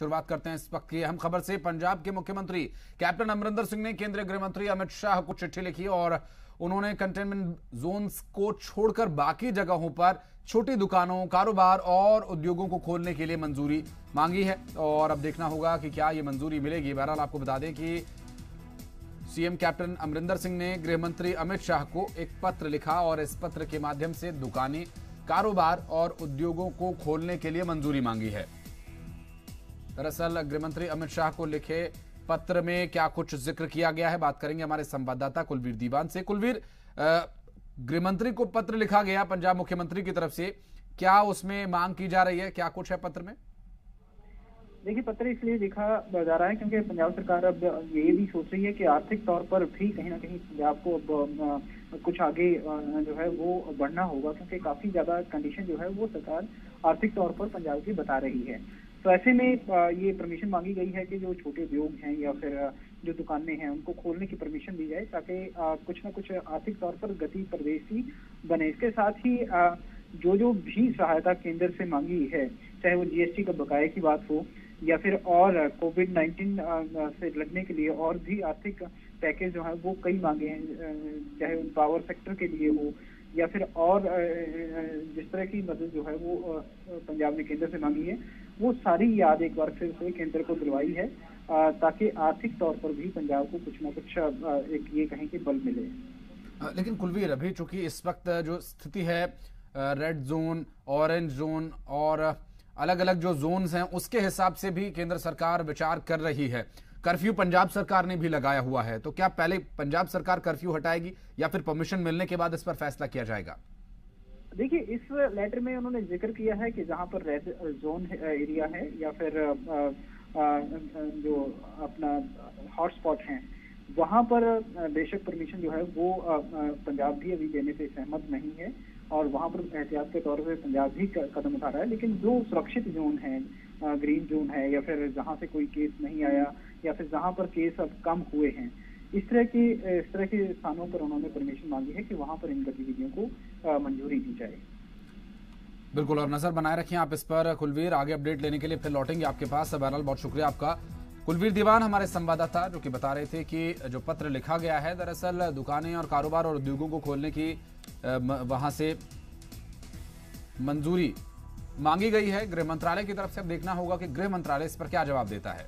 शुरुआत करते हैं इस वक्त की अहम खबर से। पंजाब के मुख्यमंत्री कैप्टन अमरिंदर सिंह ने केंद्रीय गृह मंत्री अमित शाह को चिट्ठी लिखी और उन्होंने कंटेनमेंट जोन्स को छोड़कर बाकी जगहों पर छोटी दुकानों, कारोबार और उद्योगों को खोलने के लिए मंजूरी मांगी है। और अब देखना होगा कि क्या ये मंजूरी मिलेगी। बहरहाल आपको बता दें कि सीएम कैप्टन अमरिंदर सिंह ने गृह मंत्री अमित शाह को एक पत्र लिखा और इस पत्र के माध्यम से दुकानें, कारोबार और उद्योगों को खोलने के लिए मंजूरी मांगी है। दरअसल गृहमंत्री अमित शाह को लिखे पत्र में क्या कुछ ज़िक्र किया गया है? बात करेंगे हमारे संवाददाता कुलवीर दीवान से। कुलवीर गृहमंत्री को पत्र लिखा गया पंजाब मुख्यमंत्री की तरफ़ से। क्या उसमें मांग की जा रही है? क्या कुछ है पत्र में? देखिए, पत्र इसलिए लिखा जा रहा है क्योंकि पंजाब सरकार अब ये भी सोच रही है कि आर्थिक तौर पर भी कहीं ना कहीं पंजाब को अब कुछ आगे जो है वो बढ़ना होगा क्योंकि काफ़ी ज़्यादा कंडीशन जो है वो सरकार आर्थिक तौर पर पंजाब की बता रही है। तो ऐसे में ये परमिशन मांगी गई है कि जो छोटे उद्योग हैं या फिर जो दुकानें हैं, उनको खोलने की परमिशन दी जाए ताकि कुछ ना कुछ आर्थिक तौर पर गति प्रदेश बने। इसके साथ ही जो जो भी सहायता केंद्र से मांगी है, चाहे वो जीएसटी का बकाये की बात हो या फिर और कोविड नाइन्टीन से लड़ने के लिए और भी आर्थिक पैकेज जो है, वो कई मांगे हैं चाहे पावर सेक्टर के लिए हो या फिर और जिस तरह की मदद जो है वो पंजाब ने केंद्र से मांगी है। वो सारी याद एक बार फिर से केंद्र को दिलवाई है ताकि आर्थिक तौर पर भी पंजाब को कुछ ना कुछ एक ये कहें कि बल मिले। लेकिन कुलवीर, अभी चूँकि इस वक्त जो स्थिति है रेड जोन ऑरेंज जोन और अलग अलग जो जोन्स हैं, उसके हिसाब से भी केंद्र सरकार विचार कर रही है। कर्फ्यू पंजाब सरकार ने भी लगाया हुआ है। तो क्या पहले पंजाब सरकार कर्फ्यू हटाएगी या फिर परमिशन मिलने के बाद इस पर फैसला किया जाएगा? देखिए, इस लेटर में उन्होंने ज़िक्र किया है कि जहाँ पर रेड जोन एरिया है या फिर जो अपना हॉटस्पॉट है, वहाँ पर बेशक परमिशन जो है वो पंजाब भी अभी देने से सहमत नहीं है और वहाँ पर एहतियात के तौर पर पंजाब भी कदम उठा रहा है। लेकिन जो सुरक्षित जोन है ग्रीन जोन है या फिर जहाँ से कोई केस नहीं आया या फिर जहाँ पर केस अब कम हुए हैं इस तरह की, इस तरह के स्थानों पर उन्होंने परमिशन मांगी है कि वहाँ पर इन गतिविधियों को मंजूरी दी जाए। बिल्कुल, और नज़र बनाए रखें आप इस पर, कुलवीर। आगे अपडेट लेने के लिए फिर लौटेंगे आपके पास। बहरहाल, बहुत शुक्रिया आपका। कुलवीर दीवान, हमारे संवाददाता, जो कि बता रहे थे कि जो पत्र लिखा गया है, दरअसल दुकानें और कारोबार और उद्योगों को खोलने की वहाँ से मंजूरी मांगी गई है। गृह मंत्रालय की तरफ़ से अब देखना होगा कि गृह मंत्रालय इस पर क्या जवाब देता है।